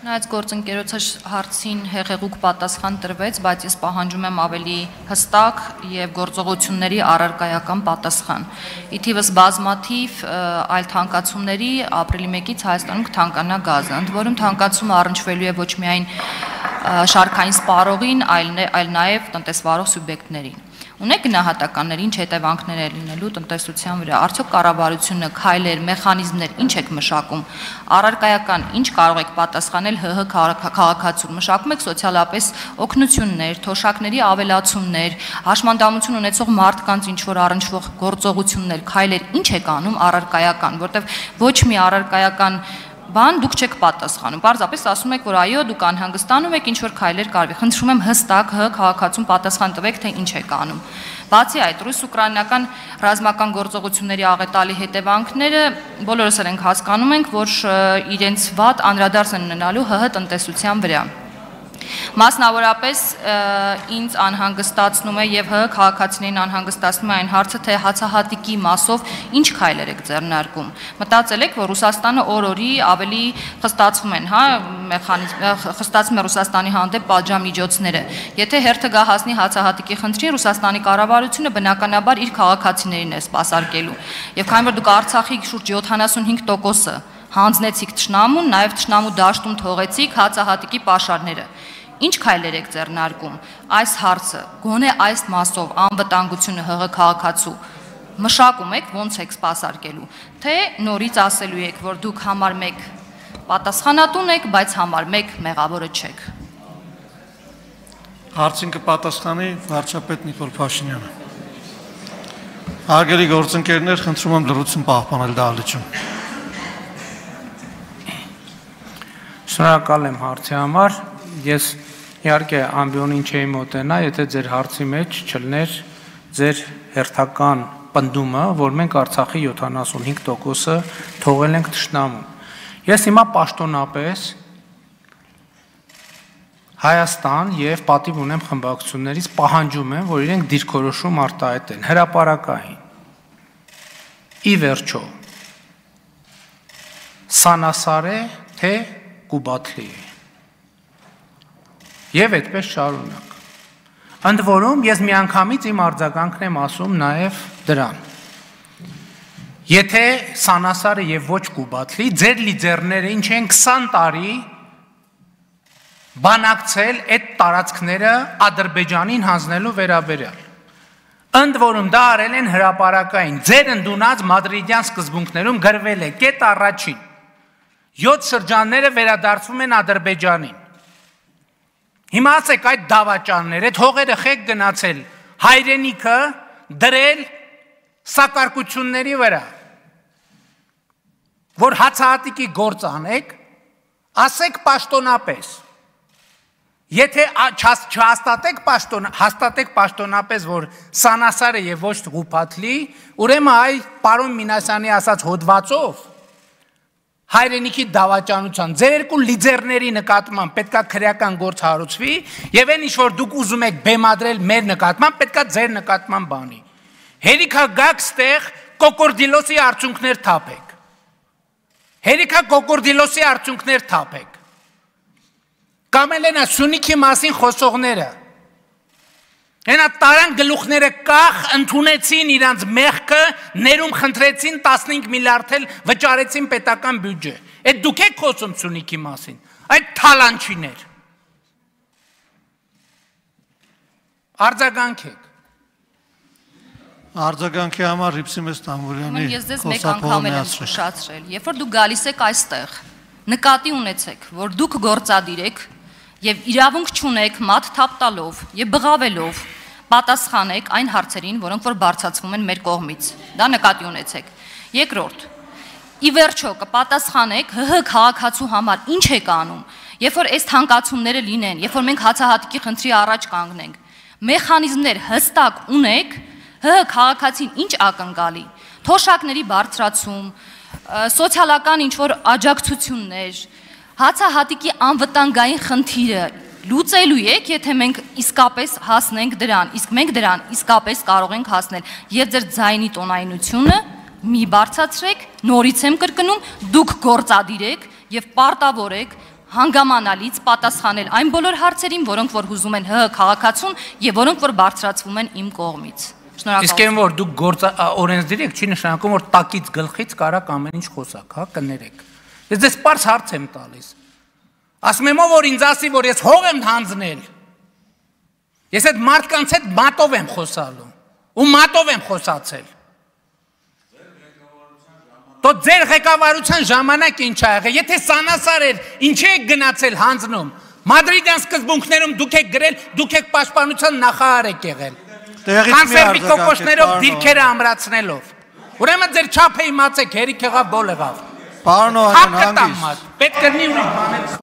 Նայած գործընկերոջը հարցին հեղեղուկ պատասխան տրվեց, բայց ես պահանջում եմ ավելի հստակ եւ գործողությունների առարկայական պատասխան։ Իթիվս բազմաթիվ այլ թանկացումների ապրիլի 1-ից Հայաստանում կթանկանա գազը, ընդ որում թանկացումը առնչվելու է ոչ միայն շարքային սպառողին, այլ այլ նաեւ տնտեսվարող սուբյեկտներին ունեք գնահատականներ, ինչ հետևանքներ է լինելու տնտեսության վրա, արդյոք կառավարությունը քայլեր, մեխանիզմներ ինչ եք մշակում, առարկայական ինչ կարող եք պատասխանել ՀՀ քաղաքացու, մշակում եք սոցիալապես օգնություններ, թոշակների ավելացումներ, հաշմանդամություն ունեցող մարդկանց ինչ որ առնչվող գործողություններ, քայլեր ինչ եք անում առարկայական, որտեվ ոչ մի առարկայական բան դուք չեք պատասխանում։ Պարզապես ասում եք, որ այո, դուք անհանգստանում եք, ինչ որ քայլեր կարվի։ Խնդրում եմ հստակ հ քաղաքացուն պատասխան տվեք, թե ինչ եք անում։ Բացի այդ, ռուս-ուկրաինական ռազմական գործողությունների աղետալի հետևանքները բոլորս էլ ենք հասկանում ենք, որ իրենց վատ անդրադարձ են ունենալու ՀՀ տնտեսության վրա։ Մասնավորապես ինձ անհանգստացնում է եւ ՀՀ քաղաքացիներին անհանգստացնում է այն հարցը, թե հացահատիկի մասով ինչ քայլեր եք ձեռնարկում։ Մտածել եք, որ Ռուսաստանը օր-օրի ավելի խստացում են, հա, մեխանիզմ խստացում է Ռուսաստանի հանդեպ պատժամիջոցները։ Եթե հերթը գա հասնի հացահատիկի խնդրին, Ռուսաստանի կառավարությունը բնականաբար իր քաղաքացիներին է սпасարկելու։ Եվ քանի որ դուք Արցախի շուրջ 75%-ը հանձնեցիք ճշնամուն, նաև ճշնամու դաշտում թողեցիք հացահատիկի pašարները։ Ինչ քայլեր եք ձեռնարկում? Այս հարցը, գոնե այս մասով անվտանգությունը ՀՀ քաղաքացու մշակում եք ոնց եք սпасարկելու, թե նորից ասելու եք, որ դուք համար 1 պատասխանատուն եք, բայց համար 1 մեղավորը չեք։ Հարցին կպատասխանի վարչապետ Նիկոլ Փաշինյանը։ Հարգելի գործընկերներ, խնդրում եմ լրություն պահպանել դահլիճում։ Շնորհակալ եմ հարցի համար։ Ես Իհարկե ամբիոնին չէի մոտենա, եթե ձեր հարցի մեջ չլներ ձեր հերթական պնդումը, որ մենք Արցախի 75%-ը թողել ենք ճշնամուն։ Ես հիմա պաշտոնապես Հայաստան եւ պատիվ ունեմ խմբակցություններից պահանջում եմ, որ իրենք դիրքորոշում արտահայտեն հրաապարակային։ Ի վերջո Սանասարե թե Կուբաթլի է Եվ այդպես շարունակ։ Ընդ որում ես միանգամից իմ արձագանքն եմ ասում նաև դրան։ Եթե Սանասարը եւ ոչ Կուբաթլի ձեր լիդերները ինչ են 20 տարի բանակցել այդ տարածքները Ադրբեջանին հանձնելու վերաբերյալ։ Ընդ որում դա արել են հրաապարակային։ Ձեր ընդունած մադրիդյան սկզբունքներում գրվել է կետ առաջին։ 7 շրջանները վերադարձվում են Ադրբեջանին։ Հիմա ասեք այդ դավաճանները, այդ հողերը խեք գնացել հայրենիքը դրել սակարկությունների վրա որ հացահատիկի գործ անեք, ասեք պաշտոնապես։ Եթե չհաստատեք պաշտոն, հաստատեք պաշտոնապես, որ Սանասարը եւ ոչ Ղուփաթլի, ուրեմն այ պարոն Մինասյանի ասած հոդվածով հայրենիքի դավաճանության ձեր երկու լիդերների նկատմամբ պետքա քրեական գործ հարուցվի եւ այն ինչ որ դուք ուզում եք բեմադրել մեր նկատմամբ պետքա ձեր նկատմամբ բանի հերիքա գաք ստեղ կոկորդիլոսի արդյունքներ թափեք հերիքա կոկորդիլոսի արդյունքներ թափեք կամ էլ նա Սյունիքի մասին խոսողները Հենա տարան գլուխները կախ ընդունեցին իրանց մեղքը, ներում խնդրեցին 15 միլիարդ էլ վճարեցին պետական բյուջե։ Այդ դուք եք խոսում Սյունիքի մասին։ Այդ թալանչիներ։ Արձագանքեք։ Արձագանքի համար Իբսիմես Տամբուրյանի Ես ձեզ մեկ անգամ եմ ուշացրել։ Երբ որ դուք գալիս եք այստեղ, նկատի ունեցեք, որ դուք գործադիր եք եւ իրավունք չունեք մատ թափ տալով եւ բղավելով պատասխանեք այն հարցերին, որոնք որ բարձացվում են մեր կողմից։ Դա նկատի ունեցեք։ Երկրորդ, ի վերջո կպատասխանեք ՀՀ քաղաքացու համար ինչ եք անում, երբ որ այս թանկացումները լինեն, երբ որ մենք հացահատիկի խնդրի առաջ կանգնենք։ Մեխանիզմներ հստակ ունեք ՀՀ քաղաքացին ինչ ակնկալի։ Թոշակների բարձրացում, սոցիալական ինչ որ աջակցություններ, հացահատիկի անվտանգային խնդիրը լուծելու եք, եթե մենք իսկապես հասնենք դրան, իսկ մենք դրան իսկապես կարող ենք հասնել։ Եվ ձեր ձայնի տոնայնությունը մի բարձացրեք, նորից եմ կրկնում, դուք գործադիր եք եւ պարտավոր եք հանգամանալից պատասխանել այն բոլոր հարցերին, որոնք որ հուզում են ՀՀ քաղաքացուն եւ որոնք որ բարձրացվում են իմ կողմից։ Իսկ Շնորհակալ։ այն որ դուք գործ օրենսդիր եք, չի նշանակում որ տակից գլխից կարակ ամեն ինչ խոսակ, հա, կներեք։ Ես ձեզ པարս հարց եմ տալիս։ Ասում եմ, որ ինձ ասի, որ ես հող եմ հանձնել։ Ես այդ մարդկանց հետ մատով եմ խոսալու ու մատով եմ խոսացել։ Դո ձեր ղեկավարության ժամանակ ինչ ա եղել։ Եթե սանասար էր, ինչի է գնացել հանձնում։ Մադրիդյան սկզբունքներում դուք եք գրել, դուք եք պաշտպանության նախարար եք եղել։ Կանսերվի կոկոշներով դիրքերը ամրացնելով։ Ուրեմն ձեր չափը իմացեք, հերիք եղավ, բոլ եղավ։ पार नो हाथ पेट करनी उन्हें।